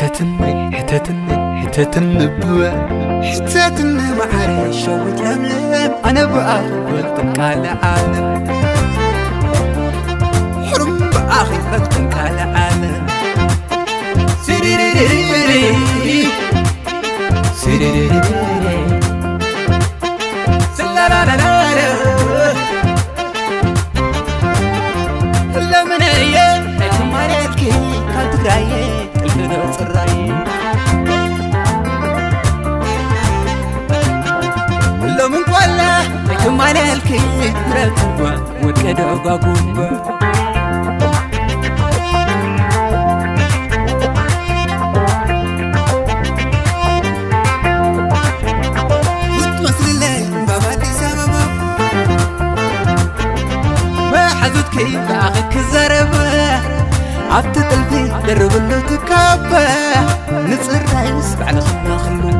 حتتني حتتني حتتني حتتني أنا بآخر عالم. بآخر عالم. وكدا غاغوبا كيف أخك زربة عبت قلبي درب له تكابة نصر رايس بعد خلا خلو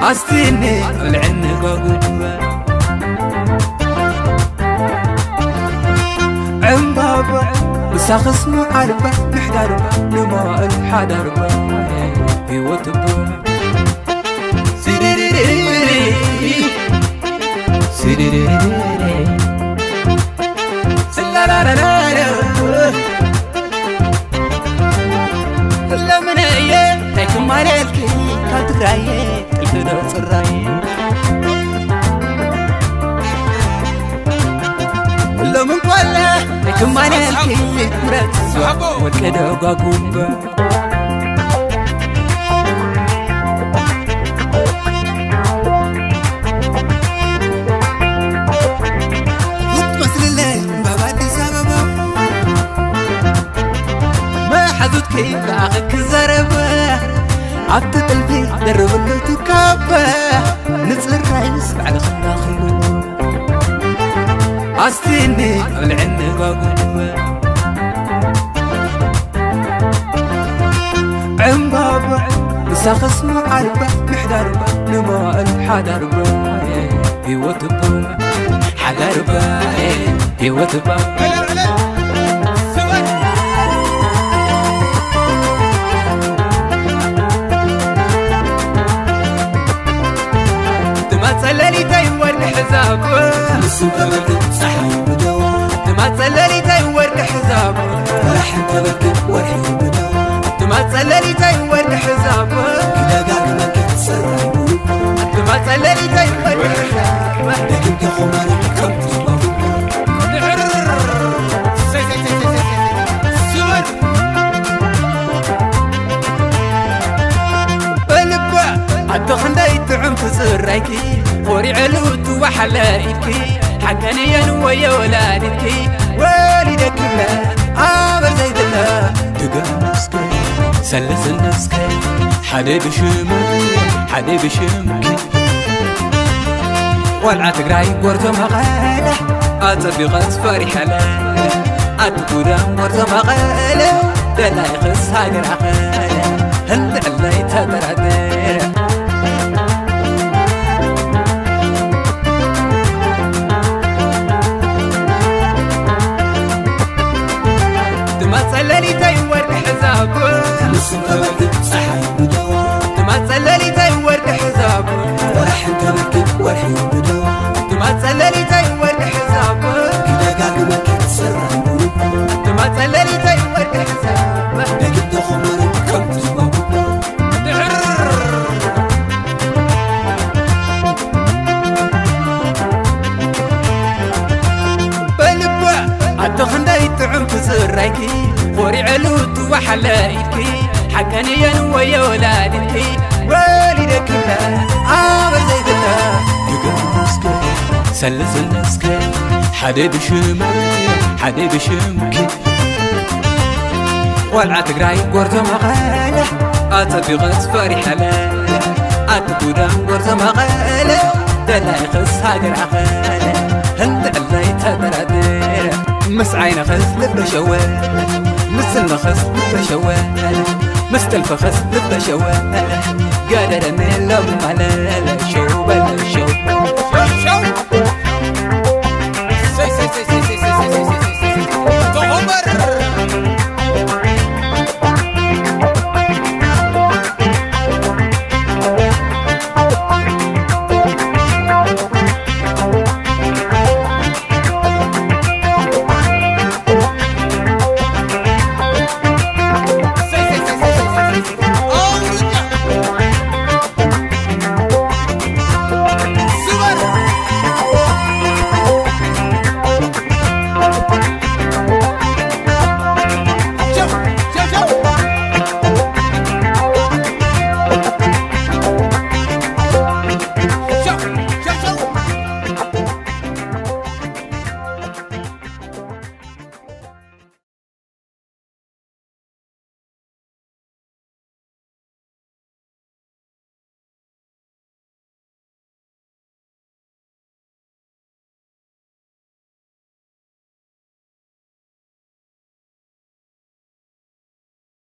عستيني العن قاقوبة وساخ اسمه عربة محداربة نما الحداربة في وتبة سيريريري سيريريري لمن والكدا قاقوبا كيف أخك زربة عبت قلبي درب له تكابة نصر رايس بعد خلا خلو عستيني العن باقوبة عم مساخ اسمه عربة محدربة نما الحدربة هيوتبا حدربة هيوتبا تمثلني تيور حزاب سببك صحي بدوا تمثلني تيور حزاب راح تبكي ورحي بدوا تمثلني تعم تزرعكي قوري علوت أنا ويا ولادتي والدك لا عامر زيد الله تقام مسكين سلس النسكي حدا بشمك حدا بشمك والعا تقراي ورثة مقالة أتبغت فرحة لا. أتقودام ورثة مقالة دلا يخص هاجر عقالة هل علي تدردر تزرعكي قوري علوت وحلايكي. أنا ويا ولادتي. والدك لا عامر زيد الله تقام مسكين سلس النسكي حدا بشمك حدا بشمك والعا تقراي ورثة مقالة أتبغت فرحة لا. أتقودام ورثة مقالة دلا يخص هاجر عقالة. مس عين خس لب شوال. مس النخس لب شوال. مس الفخس لب شوال. قادر من لم على